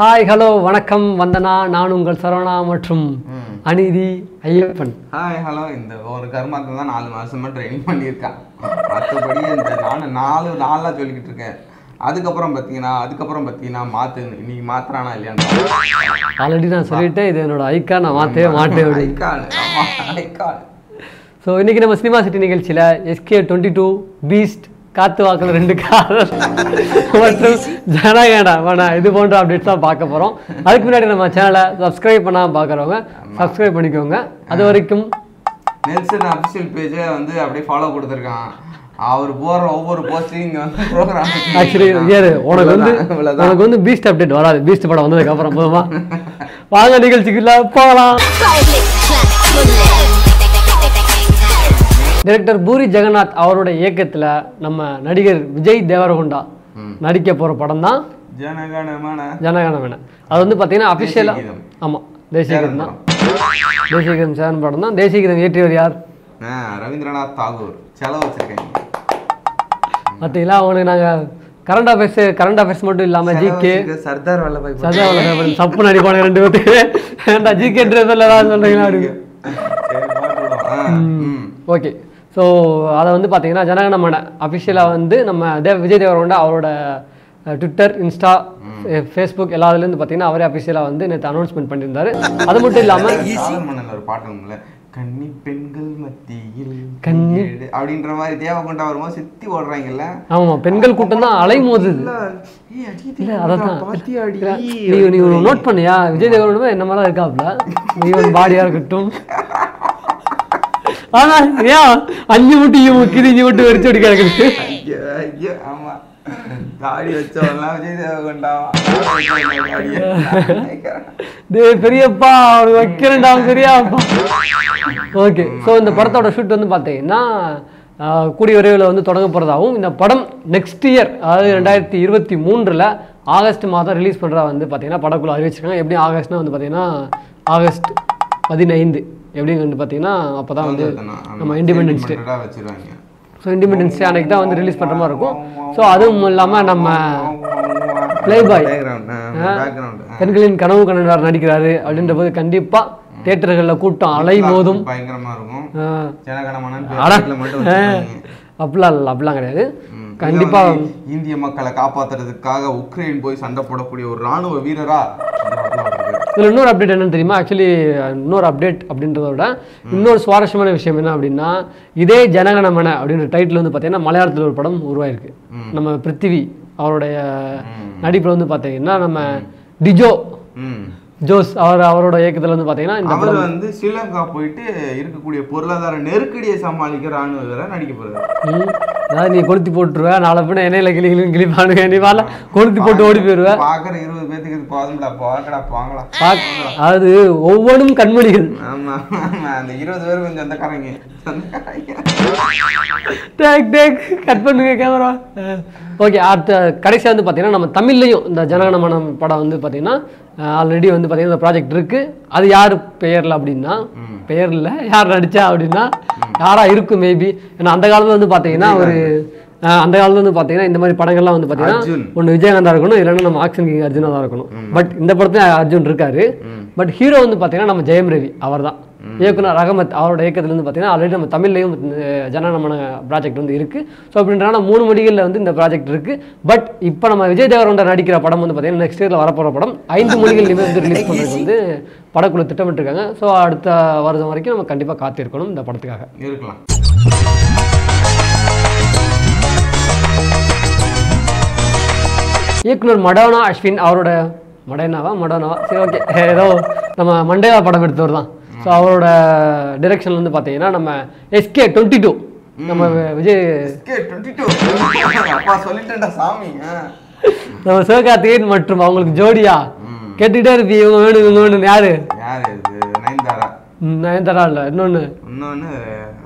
Hi hello வணக்கம் வந்தனா நான் உங்கள் சரவணா மற்றும் அநீதி ஐயப்பன். ஹாய் ஹலோ இந்த ஒரு கர்மாத்தை தான் நாலு மாசமா ட்ரைனிங் பண்ணியிருக்கான். மற்றபடி இந்த நானும் நாலு நாளாக சொல்லிக்கிட்டு இருக்கேன். அதுக்கப்புறம் பார்த்தீங்கன்னா அதுக்கப்புறம் பார்த்தீங்கன்னா மாத்து இன்னைக்கு மாத்துறானா இல்லையான்னு ஆல்ரெடி நான் சொல்லிட்டேன் இது என்னோட ஐக்கா நான் மாற்றவே மாட்டேன் ஆமா ஐக்கான் ஸோ இன்னைக்கு நம்ம சினிமா சிட்டி நிகழ்ச்சியில் எஸ்கே டுவெண்ட்டி டூ பீஸ்ட் காத்து வாக்கில் ரெண்டு காதல். மற்றும் ஜனகணா வேணா இது போன்ற அப்டேட்ஸ் தான் பார்க்க போகிறோம் அதுக்கு முன்னாடி நம்ம சேனலை சப்ஸ்கிரைப் பண்ணாமல் பார்க்குறவங்க சப்ஸ்கிரைப் பண்ணிக்கோங்க. அது வரைக்கும் நெல்சன் அஃபிஷியல் பேஜை வந்து அப்படியே ஃபாலோ கொடுத்துருக்கான். அவர் போற ஒவ்வொரு போஸ்டையும் வந்து ப்ரோக்ராம் ஆக்சுவலி ஏறு உனக்கு வந்து உனக்கு வந்து பீஸ்ட் அப்டேட் வராது. பீஸ்ட் படம் வந்ததுக்கு அப்புறம் போதுமா? வாங்க நிகழ்ச்சிக்குள்ள போகலாம் டைரக்டர் பூரி ஜெகநாத் அவரோட இயக்கத்துல நம்ம நடிகர் விஜய் தேவரகொண்டா நடிக்க போற படம் தான் ஜனகணமன ஜனகணமன அது வந்து பார்த்தீங்கன்னா அஃபிஷியலாக. ஆமாம் தேசிய கீதம் தான் தேசிய கீதம் சேரன் படம் தான் தேசிய கீதம் இயற்றியவர் யார்? ரவீந்திரநாத் தாகூர். செலவு வச்சிருக்கேன். பார்த்தீங்களா அவனுக்கு நாங்கள் கரண்ட் அஃபேர்ஸ் கரண்ட் அஃபேர்ஸ் மட்டும் இல்லாமல் ஜிகே சர்தார் வல்லபாய். சதா வல்லபாய் சப்பு நடிப்பானுங்க ரெண்டு பேர்த்துக்கு ஏன்டா ஜிகே ட்ரெஸ்ஸில் தான் சொல்கிறீங்களா அப்படி சரி, போட்டுவிடுவோம். ஆ, ம். ஓகே. ஸோ அதை வந்து பார்த்தீங்கன்னா ஜனகணமன அஃபிஷியலாக வந்து நம்ம தேவ் விஜய் தேவரகொண்டா அவரோட ட்விட்டர் இன்ஸ்டா ஃபேஸ்புக் எல்லா இதுலேருந்து பார்த்தீங்கன்னா அவரே அஃபிஷியலாக வந்து நேற்று அனௌன்ஸ்மெண்ட் பண்ணியிருந்தாரு. அது மட்டும் இல்லாமல் ஒரு பாட்டு கன்னி பெண்கள் மத்தியில் கன்னி- அப்படின்ற மாதிரி தேவகொண்டா வரும்போது சுத்தி ஓடுறாங்கல்ல ஆமாம் பெண்கள் கூட்டம் தான் அலைமோதுது இல்ல அதான்? நீ நீ ஒரு நோட் பண்ணியா? விஜய் தேவரகொண்டா என்ன மாதிரி இருக்காப்ல? ஈவன் பாடியா இருக்கட்டும். ஆனா ஏன்? அஞ்சு மட்டும் இவன் கிரிஞ்சு மட்டும் வெறிச்சு அப்படி கிடக்குது. ஆமா. தாடி வச்சவன்லாம் விஜய் பெரியப்பா அவனுக்கு வைக்கிறேன்டா பெரியப்பா. ஓகே ஸோ இந்த படத்தோட ஷூட் வந்து பார்த்தீங்கன்னா கூடிய விரைவில் வந்து தொடங்க போகிறதாகவும் இந்த படம் நெக்ஸ்ட் இயர் அதாவது ரெண்டாயிரத்தி இருபத்தி மூன்றில் ஆகஸ்ட் மாதம் ரிலீஸ் பண்ணுறதா வந்து பார்த்தீங்கன்னா படக்குழு அறிவிச்சிருக்காங்க. எப்படி ஆகஸ்ட்னா வந்து பார்த்தீங்கன்னா ஆகஸ்ட் பதினைந்து. எப்படின்னு வந்து பார்த்தீங்கன்னா அப்போ தான் வந்து நம்ம independence day so independence day அன்னைக்கு தான் வந்து ரிலீஸ் பண்ணுற மாதிரி இருக்கும். ஸோ அதுவும் இல்லாமல் நம்ம background, ஆ. பெண்களின் கனவு கண்ணனார் நடிக்கிறாரு அப்படின்ற போது கண்டிப்பாக தேட்டர்களில் கூட்டம் அலை வச்சிருக்காங்க. அப்படிலாம் இல்லை அப்படிலாம் கிடையாது. கண்டிப்பா இந்திய மக்களை காப்பாத்துறதுக்காக உக்ரைன் போய் சண்டை போடக்கூடிய ஒரு ராணுவ வீரரா. இதில் இன்னொரு அப்டேட் என்னன்னு தெரியுமா? ஆக்சுவலி இன்னொரு அப்டேட் அப்படின்றத விட இன்னொரு சுவாரஸ்யமான விஷயம் என்ன அப்படின்னா இதே ஜனகணமன அப்படின்ற டைட்டில் வந்து பார்த்தீங்கன்னா மலையாளத்தில் ஒரு படம் உருவாயிருக்கு. நம்ம பிருத்திவி அவருடைய நடிப்பில் வந்து பார்த்தீங்கன்னா நம்ம டிஜோ. ஜோஸ் அவர் அவரோட இயக்கத்தில் வந்து பார்த்தீங்கன்னா இந்த அவர் வந்து ஸ்ரீலங்கா போயிட்டு இருக்கக்கூடிய பொருளாதார நெருக்கடியை சமாளிக்க ராணுவ வீரரா நடிக்க போறாரு. ம், அதாவது நீ கொளுத்தி போட்டுருவ நாளை பின்ன எண்ணெயில் கிளி கிளி கிளிப்பானுங்க நீ வாழ கொளுத்தி போட்டு ஓடி போயிடுவ பாக்குற இருபது பேத்துக்கு இது போதும்டா போகடா போங்களா அதாவது ஒவ்வொன்றும் கண்மணிகள். ஆமா ஆமா அந்த இருபது பேர் கொஞ்சம் சொந்தக்காரங்க. சொந்தக்காரங்க. டேக் டேக் கட் பண்ணுங்க கேமரா. ஓகே அடுத்த கடைசியாக வந்து பார்த்தீங்கன்னா நம்ம தமிழ்லையும் இந்த ஜனகணமனம் படம் வந்து பார்த்தீங்கன்னா ஆல்ரெடி வந்து பார்த்தீங்கன்னா இந்த ப்ராஜெக்ட் இருக்கு. அது யார் பெயரில் அப்படின்னா பெயரில் யார் நடிச்சா அப்படின்னா யாரா இருக்கும் மேபி ஏன்னா அந்த காலத்துல வந்து பார்த்தீங்கன்னா ஒரு அந்த காலத்துல வந்து பார்த்தீங்கன்னா இந்த மாதிரி படங்கள்லாம் வந்து பார்த்தீங்கன்னா. ஒன்று விஜயகாந்தா இருக்கணும் இல்லைன்னா நம்ம ஆக்ஷன் கிங் அர்ஜுனா தான் இருக்கணும். பட் இந்த படத்துல அர்ஜுன் இருக்காரு. பட் ஹீரோ வந்து பார்த்தீங்கன்னா நம்ம ஜெயம் ரவி அவர் தான் இயக்குனர் ரகமத் அவரோட இயக்கத்துல வந்து பார்த்தீங்கன்னா ஆல்ரெடி நம்ம தமிழ்லையும் ஜனநமன ப்ராஜெக்ட் வந்து இருக்கு. ஸோ அப்படின்றனால மூணு மொழிகளில் வந்து இந்த ப்ராஜெக்ட் இருக்கு. பட் இப்போ நம்ம விஜய் தேவரொண்டா நடிக்கிற படம் வந்து பார்த்தீங்கன்னா நெக்ஸ்ட் இயரில் வரப்போகிற படம். ஐந்து மொழிகள்லையுமே வந்து ரிலீஸ் பண்ணுறதுக்கு வந்து படக்குழு திட்டமிட்டிருக்காங்க. ஸோ அடுத்த வருடம் வரைக்கும் நம்ம கண்டிப்பாக காத்திருக்கணும் இந்த படத்துக்காக. இருக்கலாம். இயக்குனர் மடோனா அஸ்வின் அவரோட மடேனாவா மடோனாவா சரி ஓகே ஏதோ நம்ம மண்டேவா படம் எடுத்தவர் தான். ஸோ அவரோட டிரெக்ஷன் வந்து பார்த்தீங்கன்னா நம்ம எஸ்கே டுவெண்ட்டி டூ நம்ம விஜய் SK 22 அப்பா சொல்லிட்டேன்டா சாமி. ஆ. நம்ம சிவகார்த்திகேயன் மற்றும் அவங்களுக்கு ஜோடியா? கேட்டுக்கிட்டே இருப்பி இவங்க வேணும் இவங்க வேணும் யாரு? நயன்தாரா? இல்லை இன்னொன்று இன்னொன்னு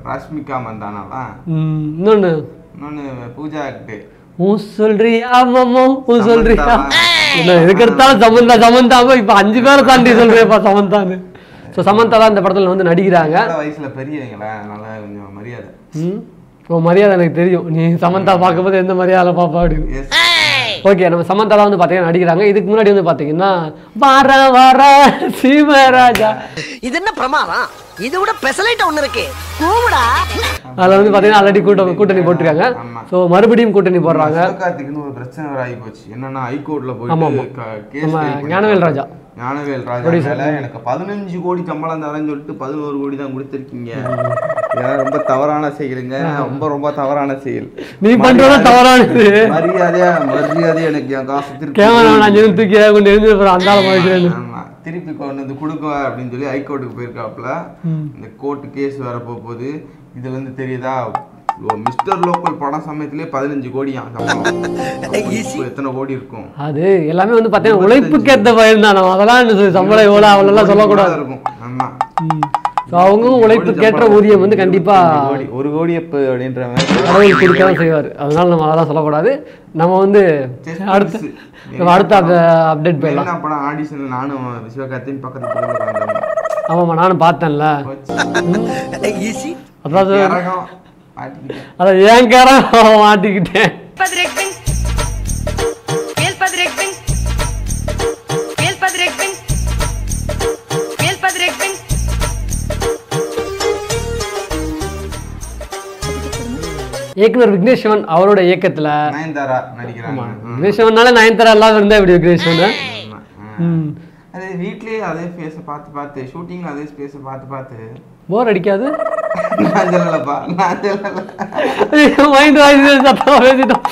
ராஷ்மிகா மந்தானாவா? இன்னொன்று இன்னொன்னு. பூஜா ஆக்டு ஊ சொல்றியா மாமா? ஊ சொல்றியா? சமந்தாவா? என்ன எதுக்கு எடுத்தாலும் சமந்தா சமந்தாவா? இப்போ அஞ்சு பேரை தாண்டி சொல்றியப்பா சமந்தான்னு. ஸோ சமந்தா தான் இந்த படத்தில் வந்து நடிக்கிறாங்க. வயசுல பெரியவங்களா? அதனால கொஞ்சம் மரியாதை. ஓ மரியாதை எனக்கு தெரியும். நீ சமந்தா பார்க்கும்போது எந்த மரியாதை பாப்பா அப்படின்னு. ஓகே நம்ம சமந்தா வந்து பார்த்தீங்கன்னா நடிக்கிறாங்க. இதுக்கு முன்னாடி வந்து பார்த்தீங்கன்னா வர வர சீமராஜா இது என்ன பிரமாதம்? இது விட பெசலைட் ஒண்ணு இருக்கு. கூவுடா. அதில் வந்து பார்த்தீங்கன்னா ஆல்ரெடி கூட்டம் கூட்டணி போட்டிருக்காங்க. ஸோ மறுபடியும் கூட்டணி போடுறாங்க. ஒரு பிரச்சனை வேற ஆகி போச்சு. என்னன்னா file பண்ணி- ஞானவேல் ராஜா. ஞானவேல் ராஜா எனக்கு பதினஞ்சு கோடி சம்பளம் தரேன்னு சொல்லிட்டு பதினோரு கோடி தான் கொடுத்துருக்கீங்க. இதெல்லாம் ரொம்ப தவறான செயலுங்க. ரொம்ப ரொம்ப தவறான செயல். நீ பண்றது தவறானது மரியாதையா மரியாதையா எனக்கு என் காசு திருப்பி கேமரா நான் தூக்கி கொண்டு எழுந்து அப்புறம் அந்த ஆள் மாதிரி ஆமா திருப்பி கொண்டு வந்து கொடுக்க அப்படின்னு சொல்லி ஹைகோர்ட்டுக்கு போயிருக்காப்புல. இந்த கோர்ட்டு கேஸ் வேற போக போகுது. இதுல இருந்து தெரியுதா? மிஸ்டர் லோக்கல் படம் சமயத்திலே பதினஞ்சு கோடியா எத்தனை கோடி இருக்கும்? அது எல்லாமே வந்து பார்த்தீங்கன்னா உழைப்புக்கு ஏற்ற பயிர் தான் அதெல்லாம் சம்பளம் எவ்வளோ அவ்வளோலாம் சொல்லக்கூடாது. இருக்கும். ஆமா. ஸோ அவங்களும் உழைப்புக்கேற்ற ஊதியம் வந்து கண்டிப்பா ஒரு கோடி எப்ப அப்படின்ற கடவுள் செய்வார். அதனால நம்ம அதெல்லாம் சொல்லக்கூடாது. நம்ம வந்து அடுத்து. நம்ம அடுத்த அப்டேட் போயிடலாம். படம் ஆடிஷன்ல நானும் சிவகார்த்தின் பக்கத்து பக்கத்துல. ஆமாம்மா நானும் பார்த்தேன்ல. அதாவது. அதான் ஏன் கேரம் மாட்டிக்கிட்டேன். இயக்குனர் விக்னேஸ்வன் அவரோட இயக்கத்துல. நயன்தாரா நடிக்கிறாங்க. ம். விக்னேஸ்வனால நயன்தாரா எல்லாம் இருந்தா இப்படி விக்னேஸ்வன் ஆமா. ம். அது வீட்லயே அதே ஃபேஸ பார்த்து பார்த்து ஷூட்டிங்ல அதே ஸ்பேஸ பார்த்து பார்த்து. போர் அடிக்காது. நான் சொல்லலப்பா. நான் சொல்லல. மைண்ட் வாய்ஸ் சத்தமா பேசிட்டோம்.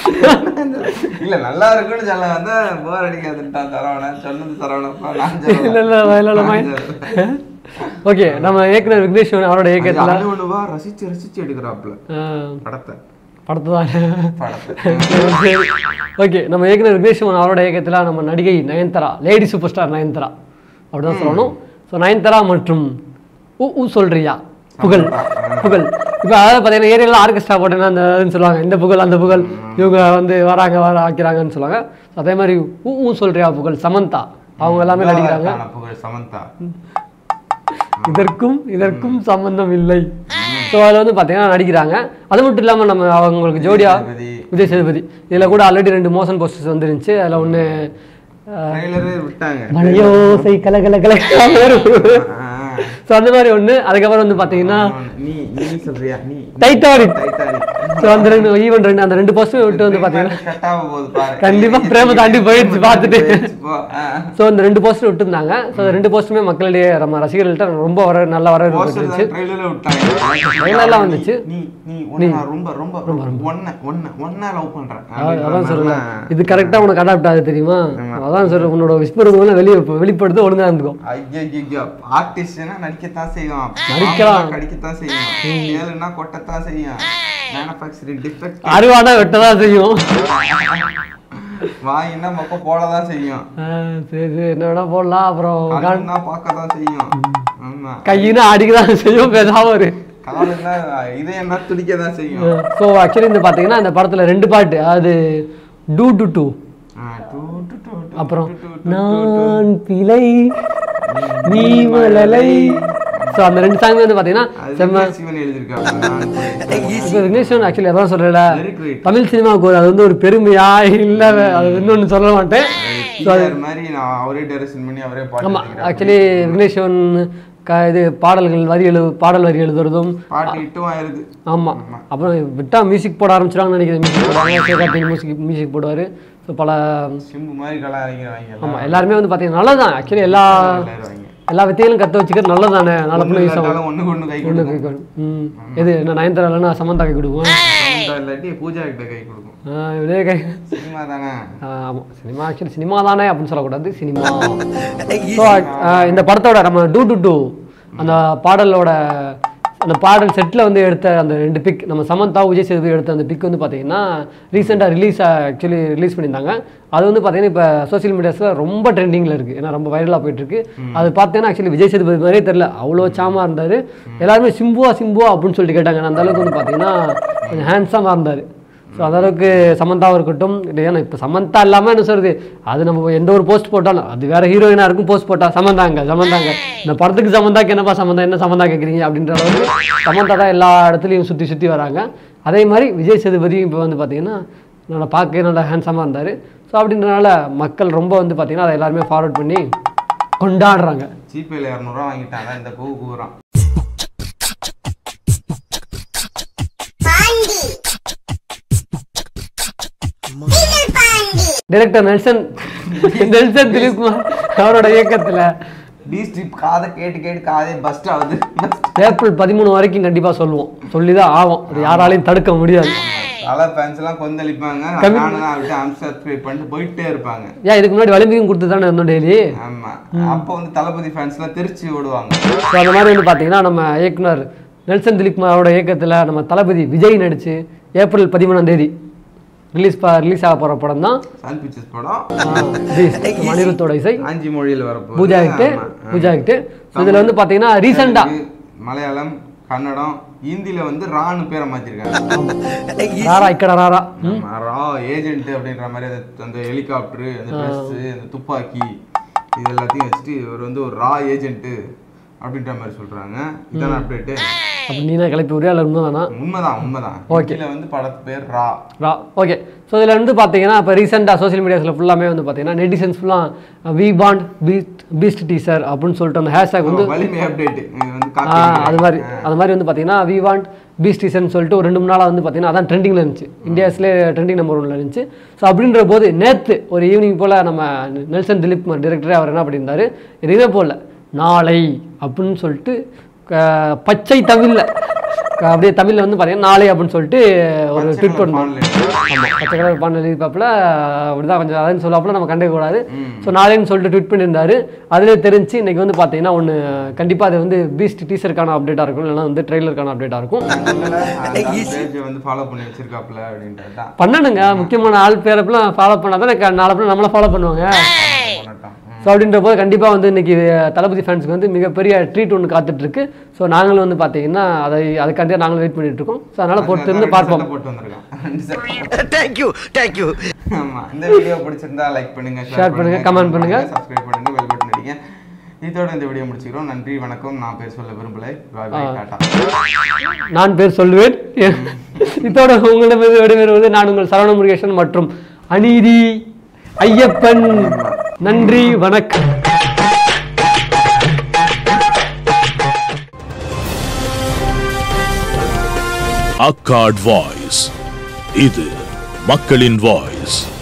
இல்ல நல்லா இருக்குன்னு சொல்ல வந்தா போர் அடிக்காதுன்ட்டான் சரவணன். சொன்னது சரவணப்பா. நான் இல்ல இல்ல இல்ல மைண்ட். ஓகே நம்ம இயக்குனர் விக்னேஸ்வன் அவரோட அது இயக்கத்துல ரசிச்சு ரசிச்சு எடுக்கிறாப்புல. ஆஹ், படத்தை. படத்தை தான் படத்தை ஓகே நம்ம இயக்குனர் விக்னேஸ்வரன் அவரோட இயக்கத்தில் நம்ம நடிகை Nayanthara lady super star Nayanthara அப்படிதான் சொல்லணும். ஸோ நயன்தாரா மற்றும் ஊ ஊ சொல்றியா? புகழ் புகழ். இப்போ அதாவது பார்த்தீங்கன்னா ஏரியாவில் ஆர்கெஸ்ட்ரா போட்டேன்னா அந்த சொல்லுவாங்க. இந்த புகழ் அந்த புகழ் இவங்க வந்து வராங்க வர ஆக்கிறாங்கன்னு சொல்லுவாங்க. அதே மாதிரி ஊ ஊ சொல்றியா புகழ்? சமந்தா. அவங்க எல்லாமே நடிக்கிறாங்க. புகழ் சமந்தா. இதற்கும் இதற்கும் சம்பந்தம் இல்லை ஸோ அதில் வந்து பார்த்தீங்கன்னா நடிக்கிறாங்க. அது மட்டும் இல்லாமல் நம்ம அவங்களுக்கு ஜோடியா. விஜய் சேதுபதி. இதில் கூட ஆல்ரெடி ரெண்டு மோஷன் போஸ்டர்ஸ் வந்துருந்துச்சு. அதில் ஒன்று மலையோசை கல கல கல. ஸோ அந்த மாதிரி ஒன்று அதுக்கப்புறம் வந்து பார்த்தீங்கன்னா டைட்டானிக் அந்த ரெண்டு ஈவெண்ட் ரெண்டு அந்த ரெண்டு போஸ்ட்டும் விட்டு வந்து பாரு கண்டிப்பா பிரேம தாண்டி போயிடுச்சு பார்த்துட்டு. அந்த ரெண்டு போஸ்டர் விட்டுருந்தாங்க அந்த ரெண்டு போஸ்ட்டுமே மக்களிடையே நம்ம ரசிகர்கள்ட்ட ரொம்ப வர நல்ல வந்துச்சு. ரொம்ப ரொம்ப அதான் சொல்றேன் மாதிரிலாம். இது கரெக்டாக உனக்கு அடாப்ட் ஆகுது தெரியுமா அதான் சொல்றேன் உன்னோட விஸ்பர் மூலம் வெளியே வெளிப்படுத்து ஒழுங்கா இருந்துக்கும் artistனா நடிக்கத்தான் செய்வான். நடிக்கலாம். செய்யும். தேளுனா கொட்டத்தான் செய்யும். அருவானா வெட்டதான் செய்யும். வாயின்னா மொக்க போடதான் செய்யும். சரி சரி. என்ன வேணா போடலாம். அப்புறம் கண்ணுன்னா பார்க்கத்தான் செய்யும். ஆமா. கையினா அடிக்கதான் செய்யும் பேசாம ஒரு காலுன்னா இதயம்னா துடிக்கதான் செய்யும். ஸோ ஆக்சுவலி இந்த பார்த்தீங்கன்னா இந்த படத்துல ரெண்டு பாட்டு. அதாவது டூ டு டூ. அப்புறம் நான் பிழை நீ மலலை ஸோ அந்த ரெண்டு சாங் வந்து பார்த்தீங்கன்னா செம்ம விக்னேஸ்வரன் ஆக்சுவலி அதான் great. தமிழ் சினிமாவுக்கு ஒரு அது வந்து ஒரு பெருமையா இல்லை அது இன்னொன்று சொல்ல மாட்டேன். TR மாதிரி நான் அவரே டைரக்ஷன் பண்ணி அவரே பாட்டு ஆமா எழுதிக்கிறாரு. ஆக்சுவலி விக்னேஸ்வரன் க இது பாடல்கள் வரி எழு பாடல் வரி எழுதுறதும் பாட்டு ஹிட்டும் ஆயிருது. ஆமா. அப்புறம் விட்டா மியூசிக் போட ஆரம்பிச்சிடாங்கன்னு நினைக்கிறேன். மியூசிக் மியூசிக் மியூசிக் போடுவார். ஸோ பல சிம்பு மாதிரி கலா இறங்கிறவங்க ஆமா எல்லாருமே. வந்து பார்த்தீங்கன்னா நல்லதான். ஆக்சுவலி எல்லா எல்லா வித்தையிலும் கற்று வச்சுக்கிறது நல்லதானே? நல்ல பிள்ளை யூஸ் ஆகும். ஒண்ணுக்கு ஒண்ணு கை கொடுக்கும். கை கொடு. ம். எது என்ன நயன்தாரா இல்லைன்னா சமந்தா கை கொடுக்கும்? இல்லாட்டி பூஜா கிட்ட கை கொடுக்கும். ஆ, இதே கை சினிமா தானே? ஆ, ஆமா. சினிமா ஆக்சுவலி சினிமா தானே அப்படின்னு சொல்லக்கூடாது. சினிமா. ஸோ இந்த படத்தோட நம்ம டூ டு டூ அந்த பாடலோட அந்த பாடல் செட்டில் வந்து எடுத்த அந்த ரெண்டு பிக் நம்ம சமந்தா விஜய் சேதுபதி எடுத்த அந்த பிக் வந்து பார்த்தீங்கன்னா ரீசெண்டாக ரிலீஸ் ஆக்சுவலி ரிலீஸ் பண்ணியிருந்தாங்க. அது வந்து பார்த்தீங்கன்னா இப்போ சோஷியல் மீடியாஸில் ரொம்ப ட்ரெண்டிங்கில் இருக்குது ஏன்னா ரொம்ப வைரலாக போயிட்டுருக்கு. அது பார்த்தீங்கன்னா ஆக்சுவலி விஜய் சேதுபதி மாதிரியே தெரில அவ்வளோ சாமா இருந்தார். எல்லாருமே சிம்புவா சிம்புவா அப்படின்னு சொல்லிட்டு கேட்டாங்க. அந்த அளவுக்கு வந்து பார்த்தீங்கன்னா கொஞ்சம் ஹேண்ட்ஸமாக இருந்தார். ஸோ அந்த அளவுக்கு சமந்தாவும் இருக்கட்டும். ஏன்னா இப்போ சமந்தா இல்லாமல் என்ன சொல்றது? அது நம்ம எந்த ஒரு போஸ்ட் போட்டாலும் அது வேற ஹீரோயினாக இருக்கும் போஸ்ட் போட்டா சமந்தாங்க சமந்தாங்க. இந்த படத்துக்கு சமந்தாக்கு என்னப்பா சமந்தா என்ன சமந்தா கேட்குறீங்க அப்படின்ற அளவுக்கு சமந்தா தான் எல்லா இடத்துலையும் சுற்றி சுற்றி வராங்க. அதே மாதிரி விஜய் சேதுபதியும் இப்போ வந்து பார்த்தீங்கன்னா நல்லா பார்க்க நல்லா ஹேண்ட்ஸமாக இருந்தார். ஸோ அப்படின்றனால மக்கள் ரொம்ப வந்து பார்த்தீங்கன்னா அதை எல்லாருமே ஃபார்வர்ட் பண்ணி கொண்டாடுறாங்க. ஜிபேல இரநூறுவா வாங்கிட்டாங்க இந்த கூ கூறான் டைரக்டர் நெல்சன் நெல்சன் திலீப்குமார் அவரோட இயக்கத்தில். டி ஸ்ட்ரிப் காதை கேட்டு கேட்டு காதே பஸ்ட் ஆகுது. ஏப்ரல் பதிமூணு வரைக்கும் கண்டிப்பாக சொல்லுவோம். சொல்லி தான் ஆகும் அது யாராலையும் தடுக்க முடியாது. பல ஃபேன்ஸ் எல்லாம் கொந்தளிப்பாங்க. அன்சப்ஸ்கிரைப் பண்ணிட்டு போயிட்டே இருப்பாங்க. ஏன் இதுக்கு முன்னாடி வலிமையும் கொடுத்து தானே இருந்தோம் டெய்லி ஆமா. அப்போ வந்து தளபதி ஃபேன்ஸ் எல்லாம் திருச்சி ஓடுவாங்க. ஸோ அந்த மாதிரி வந்து பார்த்தீங்கன்னா நம்ம இயக்குனர் நெல்சன் திலீப்குமாரோட இயக்கத்தில் நம்ம தளபதி விஜய் நடிச்சு ஏப்ரல் பதிமூணாம் தேதி ரிலீஸ் ரிலீஸ் ஆக போகிற படம் தான் சன் பிக்சர்ஸ் படம். அனிருத்தோட இசை. அஞ்சு மொழியில் வரப்போகுது பூஜா கிட்டு. பூஜா கிட்டு இதில் வந்து பார்த்தீங்கன்னா ரீசெண்டாக மலையாளம் கன்னடம் ஹிந்தில வந்து ரான்னு பேரை மாத்திருக்காங்க. ராரா இக்கட ராரா. ரா ஏஜென்ட் அப்படின்ற மாதிரி அந்த- ஹெலிகாப்டர் அந்த ட்ரெஸ் அந்த துப்பாக்கி இது எல்லாத்தையும் வச்சுட்டு இவர் வந்து ஒரு ரா ஏஜென்ட் அப்படின்ற மாதிரி சொல்றாங்க. இதான அப்டேட் அப்படி நீனா கிளப்பி விடுறியா? இல்லை உண்மை உண்மைதான் உண்மைதான். Okay. இதுல வந்து படத்து பேர் ரா. ரா. ஓகே ஸோ இதில் வந்து பார்த்தீங்கன்னா இப்போ ரீசெண்டாக சோஷியல் மீடியாஸில் ஃபுல்லாமே வந்து பார்த்தீங்கன்னா நெட்டிசன்ஸ் ஃபுல்லாக we want Beast Beast teaser அப்படின்னு சொல்லிட்டு அந்த ஹேஷ்டாக் வந்து அது மாதிரி. அது மாதிரி வந்து பார்த்தீங்கன்னா வி வாண்ட் பீஸ் டீசன் சொல்லிட்டு ஒரு ரெண்டு மூணு நாளாக வந்து பார்த்தீங்கன்னா அதான் ட்ரெண்டிங்கில் இருந்துச்சு. இந்தியாஸ்லேயே ட்ரெண்டிங் நம்பர் ஒன்ல இருந்துச்சு. ஸோ அப்படின்ற போது நேற்று ஒரு ஈவினிங் போல் நம்ம நெல்சன் திலீப் குமார் டிரெக்டரே அவர் என்ன பண்ணியிருந்தாரு? இதே போல் நாளை அப்படின்னு சொல்லிட்டு பச்சை தமிழில். அப்படியே தமிழில் வந்து பார்த்தீங்கன்னா நாளை அப்படின்னு சொல்லிட்டு ஒரு ட்வீட் பண்ணாங்க ஆமாம் பச்சை கலர் பான் எழுதிப்பாப்புல அப்படிதான் கொஞ்சம் அதான் சொல்லாப்புல நம்ம கண்டுக்க கூடாது. ஸோ நாளைன்னு சொல்லிட்டு ட்வீட் பண்ணியிருந்தாரு. அதிலே தெரிஞ்சு இன்னைக்கு வந்து பார்த்தீங்கன்னா ஒன்று கண்டிப்பாக அது வந்து பீஸ்ட் டீசருக்கான அப்டேட்டாக இருக்கும் இல்லைன்னா வந்து ட்ரெய்லருக்கான அப்டேட்டாக இருக்கும். பேஜ் வந்து ஃபாலோ பண்ணி வச்சிருக்காப்ல அப்படின்றது தான் பண்ணணுங்க. முக்கியமான ஆள் பேரப்பெல்லாம் ஃபாலோ பண்ணால் தான் நாலு பேர் நம்மளை ஃபாலோ பண்ணுவாங்க. ஸோ அப்படின்ற போது கண்டிப்பாக வந்து இன்னைக்கு தளபதி ஃபேன்ஸ்க்கு வந்து மிகப்பெரிய ட்ரீட் ஒன்று காத்துட்டு இருக்கு ஸோ நாங்களும் வந்து பார்த்தீங்கன்னா அதை அதுக்காண்டியே நாங்களும் வெயிட் பண்ணிட்டு இருக்கோம் ஸோ அதனால பொறுத்து இருந்து ரெண்டு பார்ப்போம். போட்டு சட்டை. தேங்க்யூ தேங்க்யூ ஆமா இந்த வீடியோ பிடிச்சிருந்தா லைக் பண்ணுங்க Share பண்ணுங்க, comment பண்ணுங்க. சப்ஸ்கிரைப் பண்ணுங்க பெல் பட்டன் அடிங்க. இதோட இந்த வீடியோ முடிச்சுக்கிறோம். நன்றி வணக்கம். நான் பேர் சொல்ல விரும்பலை. நான் பேர் சொல்லுவேன். இதோட உங்களிடமிருந்து விடைபெறுவது நான் உங்கள் சரவண முருகேசன் மற்றும் அநீதி ஐயப்பன். நன்றி வணக்கம். அக்காட் வாய்ஸ் இது மக்களின் வாய்ஸ்